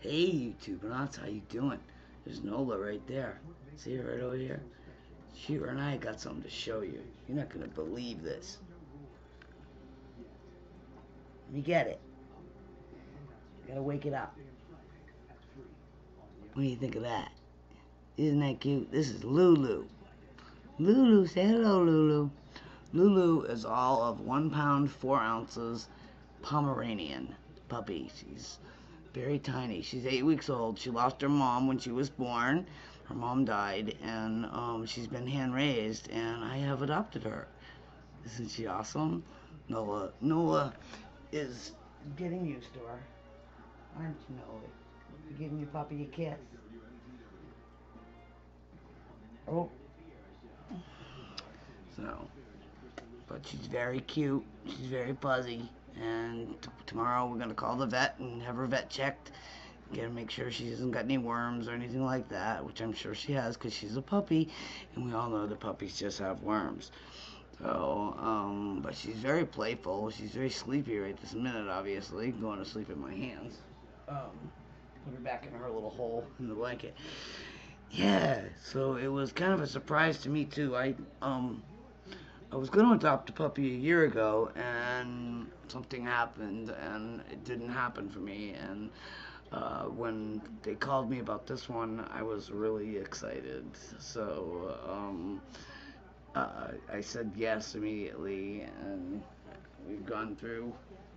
Hey YouTube YouTubernauts, how you doing? There's Nola right there. See her right over here? She and I got something to show you. You're not gonna believe this. Let me get it. You Gotta wake it up. What do you think of that? Isn't that cute? This is Lulu. Lulu, say hello, Lulu. Lulu is all of one pound, four ounces Pomeranian puppy. She's very tiny. She's eight weeks old. She lost her mom when she was born. Her mom died, and um, she's been hand raised, and I have adopted her. Isn't she awesome? Nola, Nola is getting used to her. Aren't you, Nola? You giving your puppy a kiss? Oh. So, but she's very cute. She's very fuzzy and tomorrow we're going to call the vet and have her vet checked. Get to make sure she hasn't got any worms or anything like that which I'm sure she has because she's a puppy and we all know the puppies just have worms. So um, but she's very playful. She's very sleepy right this minute obviously going to sleep in my hands. Um, put her back in her little hole in the blanket. Yeah so it was kind of a surprise to me too. I um I was going to adopt a puppy a year ago, and something happened, and it didn't happen for me. And uh, when they called me about this one, I was really excited. So um, uh, I said yes immediately, and we've gone through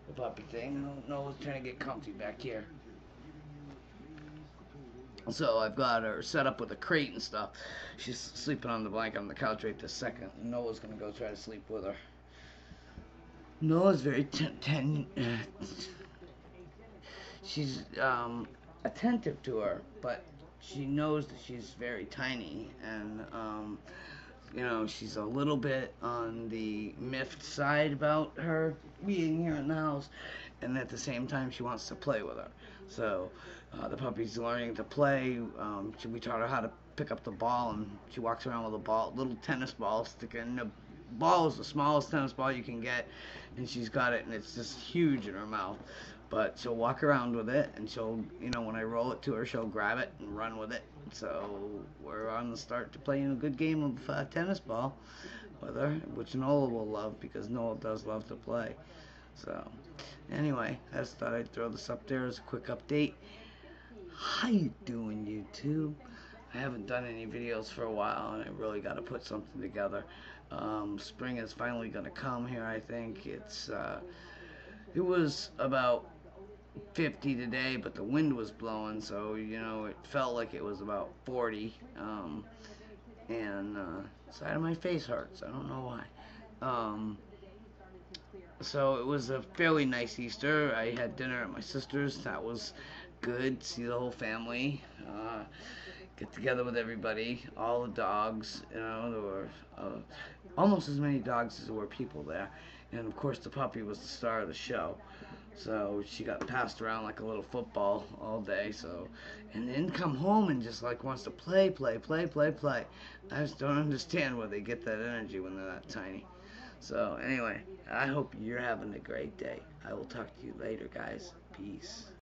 the puppy thing. Nola's trying to get comfy back here. So I've got her set up with a crate and stuff. She's sleeping on the blanket on the couch right this second. Nola's gonna go try to sleep with her. Nola's very ten. Uh, she's um, attentive to her, but she knows that she's very tiny, and um, you know she's a little bit on the miffed side about her being here in the house, and at the same time she wants to play with her. So uh, the puppy's learning to play. Um, we taught her how to pick up the ball, and she walks around with a ball, little tennis ball sticking. The ball is the smallest tennis ball you can get, and she's got it, and it's just huge in her mouth. But she'll walk around with it, and she'll, you know, when I roll it to her, she'll grab it and run with it. So we're on the start to playing a good game of uh, tennis ball with her, which Nola will love because Nola does love to play. So, anyway, I just thought I'd throw this up there as a quick update. How you doing, YouTube? I haven't done any videos for a while, and I really got to put something together. Um, spring is finally going to come here, I think. It's, uh, it was about 50 today, but the wind was blowing, so, you know, it felt like it was about 40. Um, and, uh, side of my face hurts. I don't know why. Um, so it was a fairly nice Easter. I had dinner at my sister's. That was good. See the whole family. Uh, get together with everybody. All the dogs. You know, there were uh, almost as many dogs as there were people there. And of course, the puppy was the star of the show. So she got passed around like a little football all day. So, and then come home and just like wants to play, play, play, play, play. I just don't understand where they get that energy when they're that tiny. So anyway, I hope you're having a great day. I will talk to you later, guys. Peace.